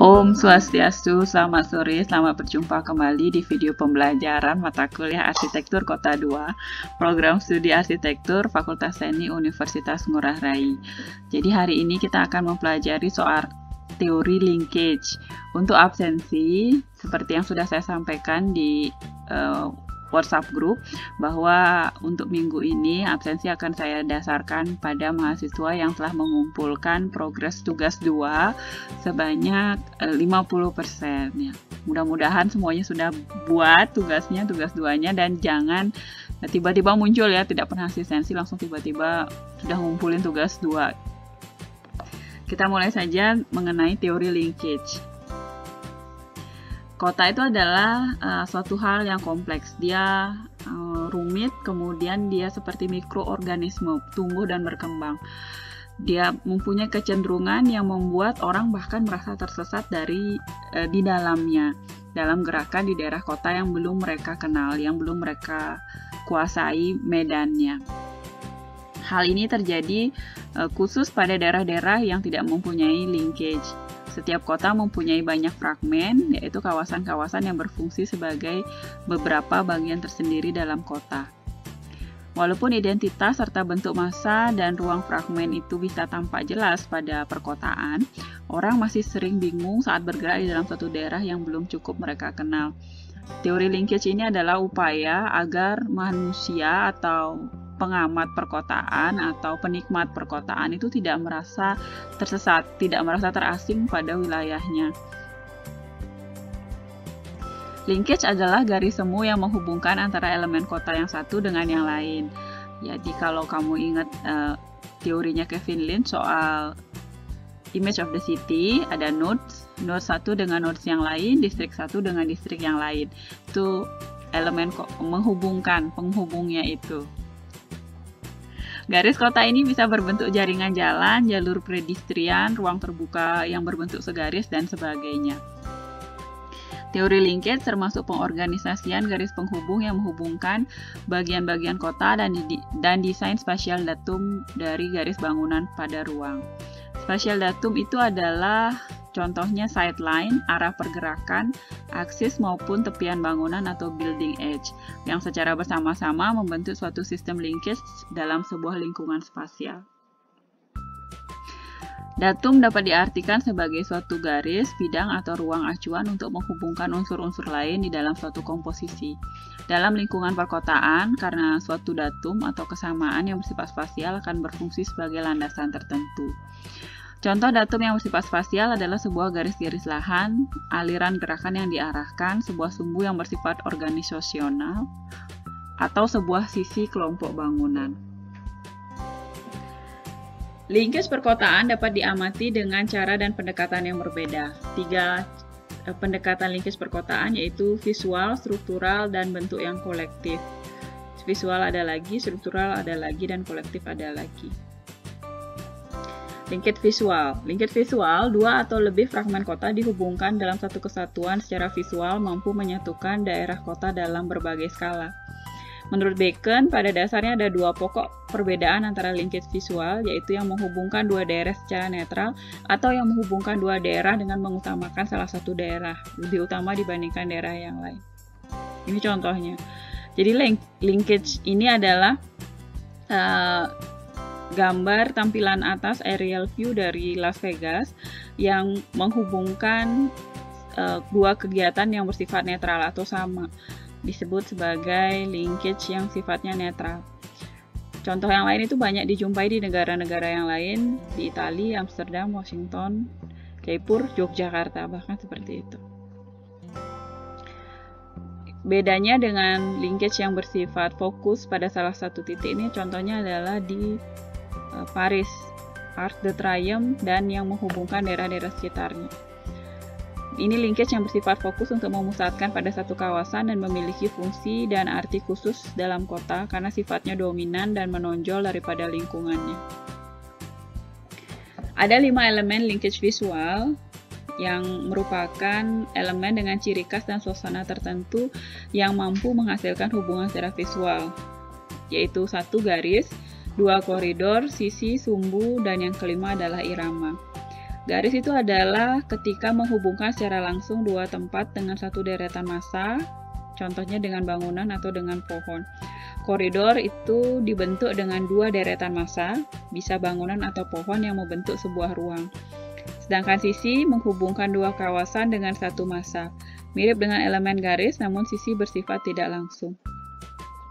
Om Swastiastu, selamat sore, selamat berjumpa kembali di video pembelajaran mata kuliah Arsitektur Kota 2, program studi Arsitektur Fakultas Seni Universitas Ngurah Rai. Jadi hari ini kita akan mempelajari soal teori linkage. Untuk absensi, seperti yang sudah saya sampaikan di uh, WhatsApp group bahwa untuk minggu ini absensi akan saya dasarkan pada mahasiswa yang telah mengumpulkan progres tugas 2 sebanyak 50% eh, ya. Mudah-mudahan semuanya sudah buat tugasnya, tugas duanya dan jangan tiba-tiba muncul ya, tidak pernah asistensi langsung tiba-tiba sudah ngumpulin tugas 2. Kita mulai saja mengenai teori linkage. Kota itu adalah uh, suatu hal yang kompleks. Dia uh, rumit, kemudian dia seperti mikroorganisme, tumbuh dan berkembang. Dia mempunyai kecenderungan yang membuat orang bahkan merasa tersesat dari uh, di dalamnya, dalam gerakan di daerah kota yang belum mereka kenal, yang belum mereka kuasai medannya. Hal ini terjadi uh, khusus pada daerah-daerah yang tidak mempunyai linkage setiap kota mempunyai banyak fragmen, yaitu kawasan-kawasan yang berfungsi sebagai beberapa bagian tersendiri dalam kota. Walaupun identitas serta bentuk massa dan ruang fragmen itu bisa tampak jelas pada perkotaan, orang masih sering bingung saat bergerak di dalam suatu daerah yang belum cukup mereka kenal. Teori linkage ini adalah upaya agar manusia atau pengamat perkotaan atau penikmat perkotaan itu tidak merasa tersesat, tidak merasa terasing pada wilayahnya. Linkage adalah garis semu yang menghubungkan antara elemen kota yang satu dengan yang lain. Jadi kalau kamu ingat uh, teorinya Kevin Lin soal image of the city, ada nodes, node satu dengan nodes yang lain, distrik satu dengan distrik yang lain. Itu elemen menghubungkan, penghubungnya itu. Garis kota ini bisa berbentuk jaringan jalan, jalur pedestrian, ruang terbuka yang berbentuk segaris, dan sebagainya. Teori linkage termasuk pengorganisasian garis penghubung yang menghubungkan bagian-bagian kota dan, dan desain spasial datum dari garis bangunan pada ruang. Spasial datum itu adalah Contohnya sideline, arah pergerakan, aksis maupun tepian bangunan atau building edge, yang secara bersama-sama membentuk suatu sistem linkage dalam sebuah lingkungan spasial. Datum dapat diartikan sebagai suatu garis, bidang, atau ruang acuan untuk menghubungkan unsur-unsur lain di dalam suatu komposisi. Dalam lingkungan perkotaan, karena suatu datum atau kesamaan yang bersifat spasial akan berfungsi sebagai landasan tertentu. Contoh datum yang bersifat spasial adalah sebuah garis-garis lahan, aliran gerakan yang diarahkan, sebuah sumbu yang bersifat organisasional, atau sebuah sisi kelompok bangunan. Linkage perkotaan dapat diamati dengan cara dan pendekatan yang berbeda. Tiga eh, pendekatan linkage perkotaan yaitu visual, struktural, dan bentuk yang kolektif. Visual ada lagi, struktural ada lagi, dan kolektif ada lagi. Linkage visual. Linkage visual, dua atau lebih fragmen kota dihubungkan dalam satu kesatuan secara visual mampu menyatukan daerah kota dalam berbagai skala. Menurut Bacon, pada dasarnya ada dua pokok perbedaan antara linkage visual, yaitu yang menghubungkan dua daerah secara netral atau yang menghubungkan dua daerah dengan mengutamakan salah satu daerah, lebih utama dibandingkan daerah yang lain. Ini contohnya. Jadi link linkage ini adalah uh, gambar tampilan atas aerial view dari Las Vegas yang menghubungkan uh, dua kegiatan yang bersifat netral atau sama disebut sebagai linkage yang sifatnya netral. Contoh yang lain itu banyak dijumpai di negara-negara yang lain, di Italia, Amsterdam, Washington, Jaipur, Yogyakarta, bahkan seperti itu. Bedanya dengan linkage yang bersifat fokus pada salah satu titik ini contohnya adalah di Paris, Arc de Triomphe, dan yang menghubungkan daerah-daerah sekitarnya. Ini linkage yang bersifat fokus untuk memusatkan pada satu kawasan dan memiliki fungsi dan arti khusus dalam kota karena sifatnya dominan dan menonjol daripada lingkungannya. Ada lima elemen linkage visual yang merupakan elemen dengan ciri khas dan suasana tertentu yang mampu menghasilkan hubungan secara visual, yaitu satu garis, dua koridor, sisi, sumbu, dan yang kelima adalah irama. Garis itu adalah ketika menghubungkan secara langsung dua tempat dengan satu deretan massa, contohnya dengan bangunan atau dengan pohon. Koridor itu dibentuk dengan dua deretan massa, bisa bangunan atau pohon yang membentuk sebuah ruang. Sedangkan sisi menghubungkan dua kawasan dengan satu massa. Mirip dengan elemen garis, namun sisi bersifat tidak langsung.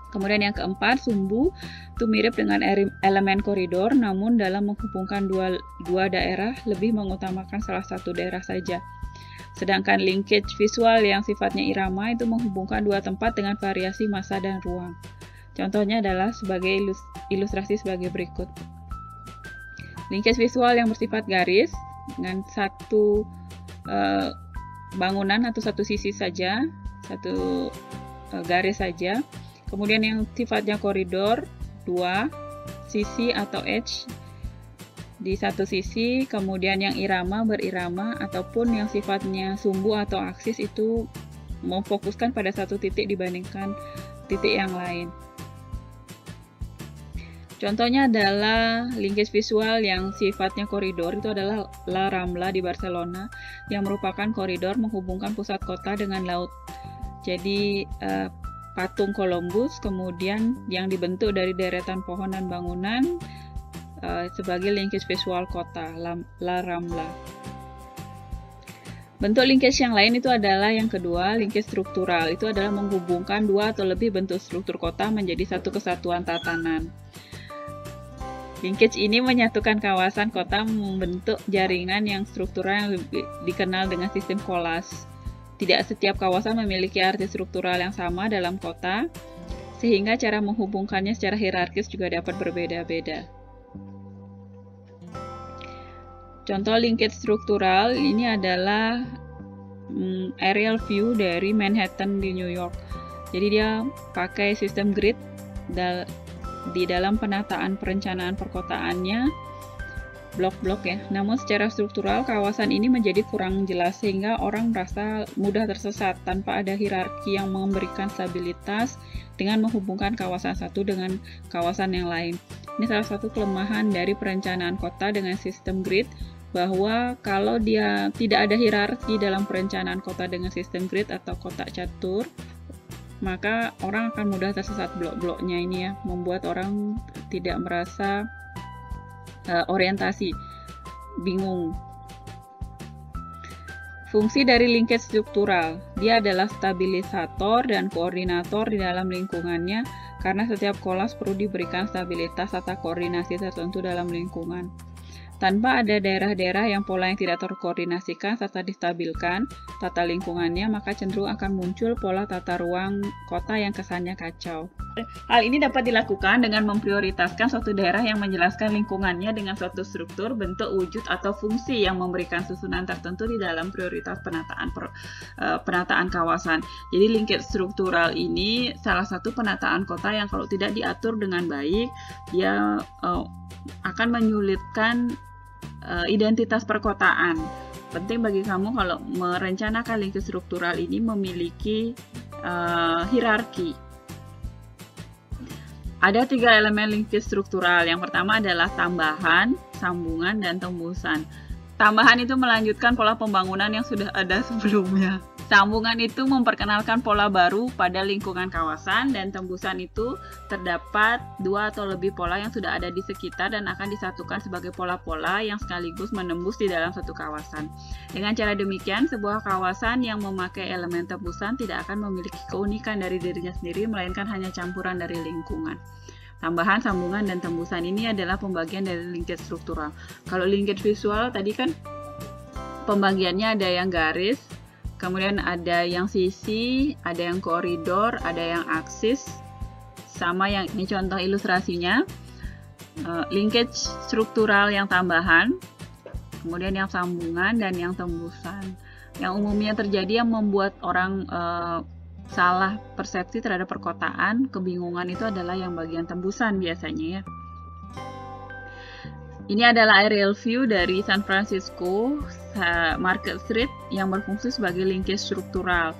Kemudian yang keempat, sumbu itu mirip dengan elemen koridor, namun dalam menghubungkan dua, dua daerah lebih mengutamakan salah satu daerah saja. Sedangkan linkage visual yang sifatnya irama itu menghubungkan dua tempat dengan variasi massa dan ruang. Contohnya adalah sebagai ilustrasi sebagai berikut. Linkage visual yang bersifat garis dengan satu uh, bangunan atau satu sisi saja, satu uh, garis saja. Kemudian yang sifatnya koridor, dua sisi atau edge di satu sisi, kemudian yang irama berirama ataupun yang sifatnya sumbu atau aksis itu memfokuskan pada satu titik dibandingkan titik yang lain. Contohnya adalah linkage visual yang sifatnya koridor itu adalah La Rambla di Barcelona yang merupakan koridor menghubungkan pusat kota dengan laut. Jadi eh, patung Columbus kemudian yang dibentuk dari deretan pohon dan bangunan eh, sebagai linkage visual kota La, La Rambla. Bentuk linkage yang lain itu adalah yang kedua, linkage struktural. Itu adalah menghubungkan dua atau lebih bentuk struktur kota menjadi satu kesatuan tatanan. Linkage ini menyatukan kawasan kota membentuk jaringan yang struktural yang lebih dikenal dengan sistem kolas. Tidak setiap kawasan memiliki arti struktural yang sama dalam kota, sehingga cara menghubungkannya secara hierarkis juga dapat berbeda-beda. Contoh linkage struktural ini adalah mm, aerial view dari Manhattan di New York. Jadi dia pakai sistem grid di dalam penataan perencanaan perkotaannya blok-blok ya. Namun secara struktural kawasan ini menjadi kurang jelas sehingga orang merasa mudah tersesat tanpa ada hierarki yang memberikan stabilitas dengan menghubungkan kawasan satu dengan kawasan yang lain. Ini salah satu kelemahan dari perencanaan kota dengan sistem grid bahwa kalau dia tidak ada hierarki dalam perencanaan kota dengan sistem grid atau kotak catur, maka orang akan mudah tersesat blok-bloknya ini ya, membuat orang tidak merasa uh, orientasi, bingung. Fungsi dari linkage struktural, dia adalah stabilisator dan koordinator di dalam lingkungannya karena setiap kolas perlu diberikan stabilitas atau koordinasi tertentu dalam lingkungan. Tanpa ada daerah-daerah yang pola yang tidak terkoordinasikan serta distabilkan tata lingkungannya, maka cenderung akan muncul pola tata ruang kota yang kesannya kacau. Hal ini dapat dilakukan dengan memprioritaskan suatu daerah yang menjelaskan lingkungannya dengan suatu struktur, bentuk, wujud, atau fungsi yang memberikan susunan tertentu di dalam prioritas penataan per, uh, penataan kawasan. Jadi linkage struktural ini salah satu penataan kota yang kalau tidak diatur dengan baik, dia uh, akan menyulitkan uh, identitas perkotaan. Penting bagi kamu kalau merencanakan lingkup struktural ini memiliki uh, hierarki. Ada tiga elemen lingkup struktural. Yang pertama adalah tambahan, sambungan, dan tembusan. Tambahan itu melanjutkan pola pembangunan yang sudah ada sebelumnya. Sambungan itu memperkenalkan pola baru pada lingkungan kawasan dan tembusan itu terdapat dua atau lebih pola yang sudah ada di sekitar dan akan disatukan sebagai pola-pola yang sekaligus menembus di dalam satu kawasan. Dengan cara demikian, sebuah kawasan yang memakai elemen tembusan tidak akan memiliki keunikan dari dirinya sendiri melainkan hanya campuran dari lingkungan. Tambahan, sambungan, dan tembusan ini adalah pembagian dari linkage struktural. Kalau linkage visual tadi kan pembagiannya ada yang garis, kemudian ada yang sisi, ada yang koridor, ada yang aksis, sama yang ini contoh ilustrasinya. Uh, linkage struktural yang tambahan, kemudian yang sambungan dan yang tembusan. Yang umumnya terjadi yang membuat orang uh, salah persepsi terhadap perkotaan, kebingungan itu adalah yang bagian tembusan biasanya ya. Ini adalah aerial view dari San Francisco Market Street yang berfungsi sebagai linkage struktural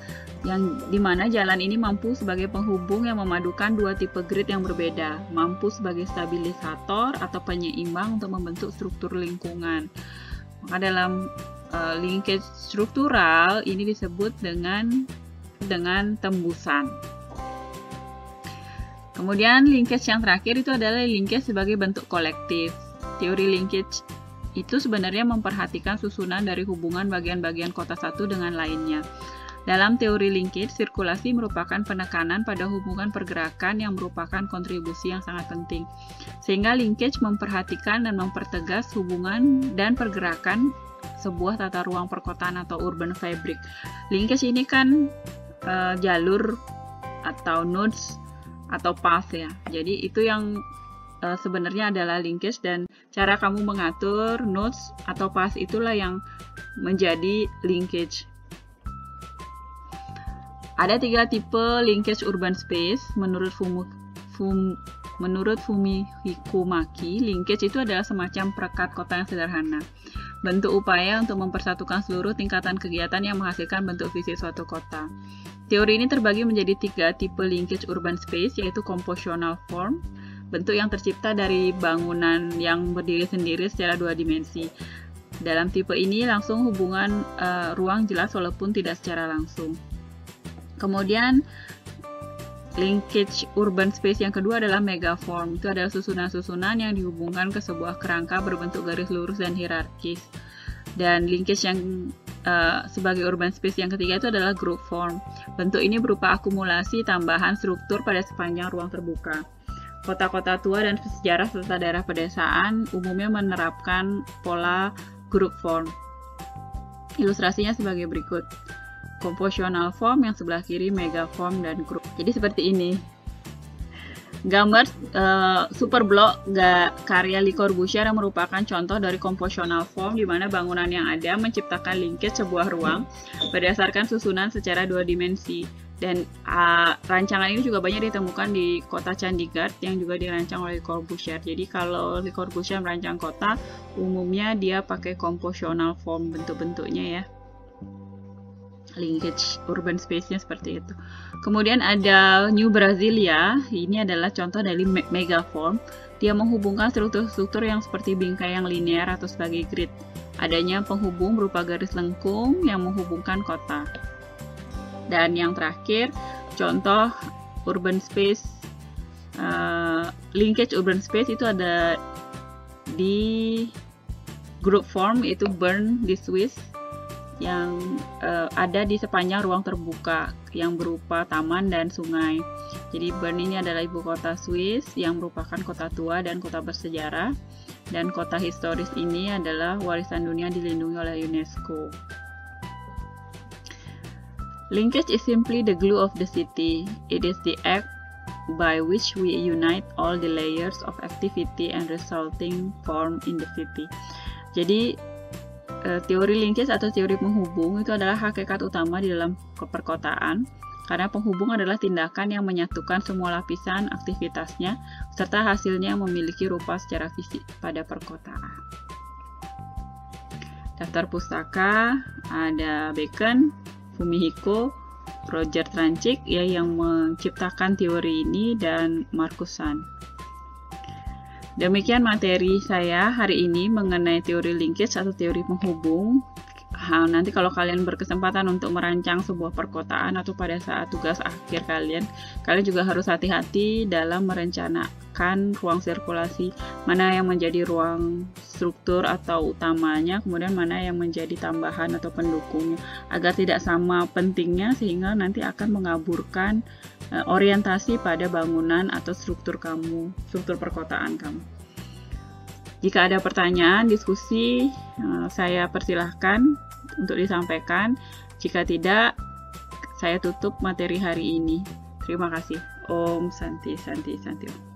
yang di mana jalan ini mampu sebagai penghubung yang memadukan dua tipe grid yang berbeda, mampu sebagai stabilisator atau penyeimbang untuk membentuk struktur lingkungan. Maka dalam uh, linkage struktural ini disebut dengan dengan tembusan. Kemudian linkage yang terakhir itu adalah linkage sebagai bentuk kolektif. Teori linkage itu sebenarnya memperhatikan susunan dari hubungan bagian-bagian kota satu dengan lainnya. Dalam teori linkage, sirkulasi merupakan penekanan pada hubungan pergerakan yang merupakan kontribusi yang sangat penting. Sehingga linkage memperhatikan dan mempertegas hubungan dan pergerakan sebuah tata ruang perkotaan atau urban fabric. Linkage ini kan uh, jalur atau nodes atau path ya. Jadi itu yang uh, sebenarnya adalah linkage dan cara kamu mengatur nodes atau path itulah yang menjadi linkage. Ada tiga tipe linkage urban space menurut Fumu, Fum, menurut Fumi Hikumaki. Linkage itu adalah semacam perekat kota yang sederhana. Bentuk upaya untuk mempersatukan seluruh tingkatan kegiatan yang menghasilkan bentuk visi suatu kota. Teori ini terbagi menjadi tiga tipe linkage urban space, yaitu compositional form, bentuk yang tercipta dari bangunan yang berdiri sendiri secara dua dimensi. Dalam tipe ini langsung hubungan uh, ruang jelas walaupun tidak secara langsung. Kemudian linkage urban space yang kedua adalah megaform. Itu adalah susunan-susunan yang dihubungkan ke sebuah kerangka berbentuk garis lurus dan hierarkis. Dan linkage yang uh, sebagai urban space yang ketiga itu adalah group form. Bentuk ini berupa akumulasi tambahan struktur pada sepanjang ruang terbuka. Kota-kota tua dan sejarah serta daerah pedesaan umumnya menerapkan pola group form. Ilustrasinya sebagai berikut. Compositional form yang sebelah kiri megaform dan group. Jadi seperti ini. Gambar uh, super block karya Le Corbusier yang merupakan contoh dari compositional form di mana bangunan yang ada menciptakan linkage sebuah ruang berdasarkan susunan secara dua dimensi. Dan uh, rancangan ini juga banyak ditemukan di kota Chandigarh yang juga dirancang oleh Le Corbusier. Jadi kalau Le Corbusier merancang kota, umumnya dia pakai compositional form bentuk-bentuknya ya linkage urban space-nya seperti itu. Kemudian ada New Brasilia, ini adalah contoh dari megaform. Dia menghubungkan struktur-struktur yang seperti bingkai yang linear atau sebagai grid. Adanya penghubung berupa garis lengkung yang menghubungkan kota. Dan yang terakhir, contoh urban space, uh, linkage urban space itu ada di group form itu Bern di Swiss yang uh, ada di sepanjang ruang terbuka yang berupa taman dan sungai. Jadi Bern ini adalah ibu kota Swiss yang merupakan kota tua dan kota bersejarah dan kota historis ini adalah warisan dunia dilindungi oleh UNESCO. Linkage is simply the glue of the city. It is the act by which we unite all the layers of activity and resulting form in the city. Jadi e, teori linkage atau teori penghubung itu adalah hakikat utama di dalam perkotaan karena penghubung adalah tindakan yang menyatukan semua lapisan aktivitasnya serta hasilnya memiliki rupa secara fisik pada perkotaan. Daftar pustaka ada Bacon, Fumihiko, Roger Trancik ya yang menciptakan teori ini dan Markusan. Demikian materi saya hari ini mengenai teori linkage atau teori penghubung. Nanti kalau kalian berkesempatan untuk merancang sebuah perkotaan atau pada saat tugas akhir kalian, kalian juga harus hati-hati dalam ruang sirkulasi, mana yang menjadi ruang struktur atau utamanya, kemudian mana yang menjadi tambahan atau pendukungnya, agar tidak sama pentingnya sehingga nanti akan mengaburkan Eh, orientasi pada bangunan atau struktur kamu, struktur perkotaan kamu. Jika ada pertanyaan, diskusi, eh, saya persilahkan untuk disampaikan. Jika tidak, saya tutup materi hari ini. Terima kasih. Om Santi Santi Santi.